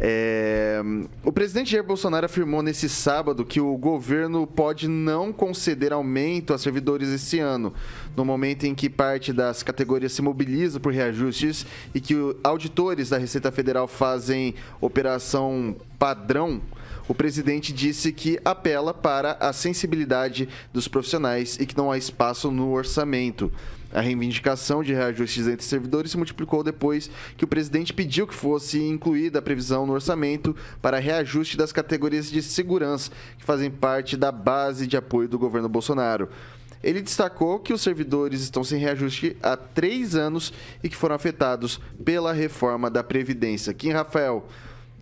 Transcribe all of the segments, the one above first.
É... O presidente Jair Bolsonaro afirmou nesse sábado que o governo pode não conceder aumento a servidores esse ano, no momento em que parte das categorias se mobiliza por reajustes e que auditores da Receita Federal fazem operação padrão o presidente disse que apela para a sensibilidade dos profissionais e que não há espaço no orçamento. A reivindicação de reajustes entre servidores se multiplicou depois que o presidente pediu que fosse incluída a previsão no orçamento para reajuste das categorias de segurança que fazem parte da base de apoio do governo Bolsonaro. Ele destacou que os servidores estão sem reajuste há três anos e que foram afetados pela reforma da Previdência. Kim Rafael,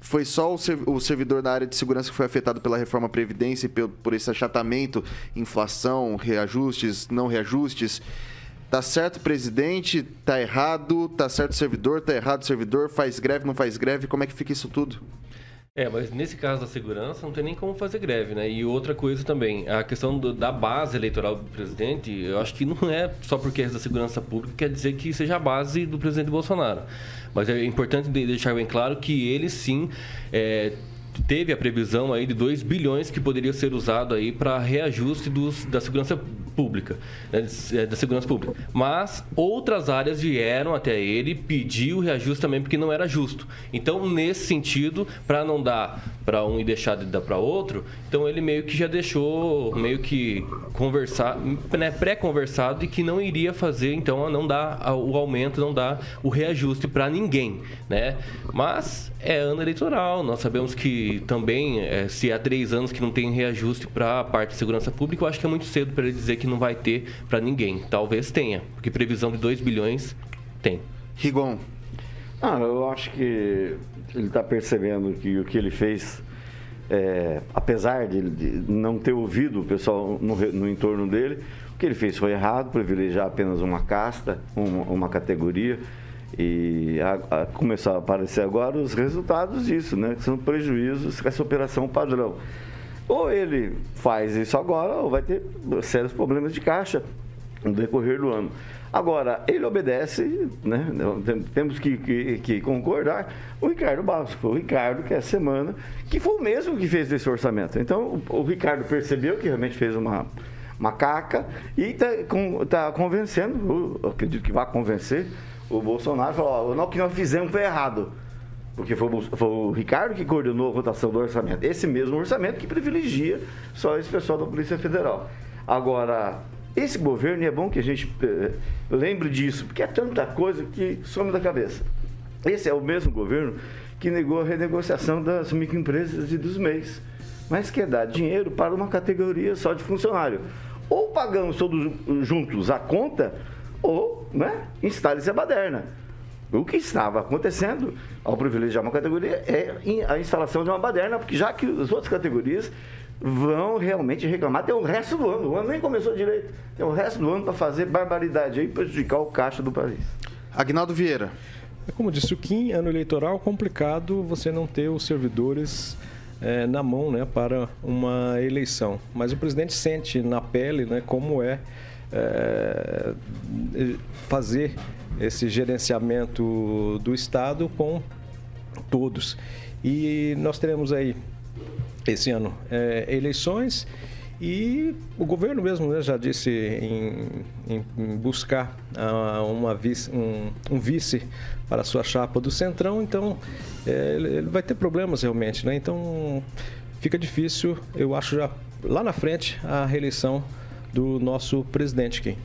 foi só o servidor na área de segurança que foi afetado pela reforma Previdência e por esse achatamento, inflação, reajustes, não reajustes. Tá certo presidente, tá errado, tá certo servidor, tá errado servidor, faz greve, não faz greve, como é que fica isso tudo? É, mas nesse caso da segurança não tem nem como fazer greve, né? E outra coisa também, a questão do, da base eleitoral do presidente, eu acho que não é só porque é da segurança pública quer dizer que seja a base do presidente Bolsonaro. Mas é importante deixar bem claro que ele sim é, teve a previsão aí de 2 bilhões que poderia ser usado aí para reajuste dos, da segurança pública, né, é, da segurança pública. Mas outras áreas vieram até ele pedir o reajuste também porque não era justo. Então, nesse sentido, para não dar para um e deixar de dar para outro, então ele meio que já deixou meio que conversar, né, pré-conversado de que não iria fazer, então não dá o aumento, não dá o reajuste para ninguém, né? Mas é ano eleitoral, nós sabemos que também é, se há três anos que não tem reajuste para a parte de segurança pública, eu acho que é muito cedo para ele dizer que não vai ter para ninguém. Talvez tenha, porque previsão de 2 bilhões tem. Rigon. Ah, eu acho que ele está percebendo que o que ele fez, é, apesar de, de, não ter ouvido o pessoal no, no, entorno dele, o que ele fez foi errado, privilegiar apenas uma casta, uma, uma categoria. E a, a, começou a aparecer agora os resultados disso, né? Que são prejuízos com essa operação padrão. Ou ele faz isso agora, ou vai ter sérios problemas de caixa no decorrer do ano. Agora, ele obedece, né? temos que, que, que, concordar, o Ricardo Barros. Foi o Ricardo que é a semana, que foi o mesmo que fez esse orçamento. Então, o, o Ricardo percebeu que realmente fez uma, uma caca e está tá convencendo, acredito que vai convencer o Bolsonaro, falou, o que nós fizemos foi errado. Porque foi o, foi o Ricardo que coordenou a votação do orçamento. Esse mesmo orçamento que privilegia só esse pessoal da Polícia Federal. Agora, esse governo, é bom que a gente eh, lembre disso, porque é tanta coisa que some da cabeça. Esse é o mesmo governo que negou a renegociação das microempresas e dos MEIs, mas quer dar dinheiro para uma categoria só de funcionário. Ou pagamos todos juntos a conta, ou né, instale-se a baderna. O que estava acontecendo ao privilegiar uma categoria é a instalação de uma baderna, porque já que as outras categorias vão realmente reclamar, tem o resto do ano, o ano nem começou direito, tem o resto do ano para fazer barbaridade aí, prejudicar o caixa do país. Agnaldo Vieira. É como disse o Kim, ano eleitoral complicado você não ter os servidores é, na mão né, para uma eleição. Mas o presidente sente na pele né, como é, é fazer esse gerenciamento do Estado com todos. E nós teremos aí esse ano é, eleições e o governo mesmo né, já disse em, em buscar uh, uma vice, um, um, vice para a sua chapa do Centrão, então é, ele vai ter problemas realmente, né? Então fica difícil, eu acho já lá na frente a reeleição do nosso presidente, Kim.